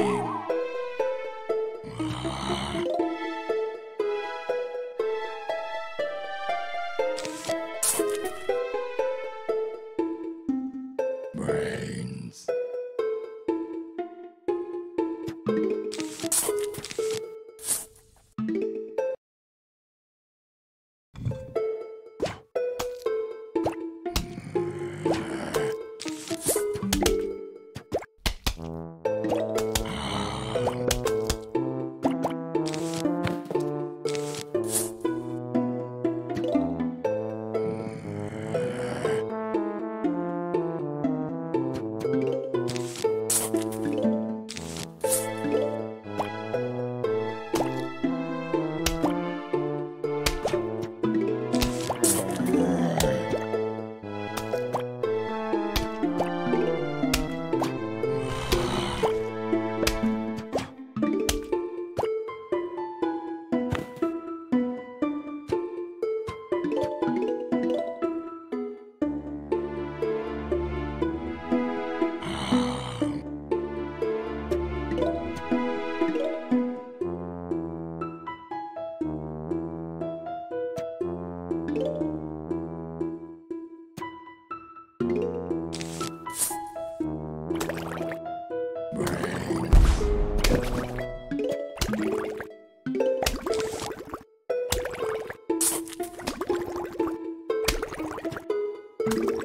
coming. you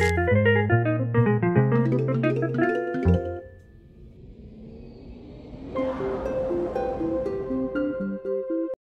Bye.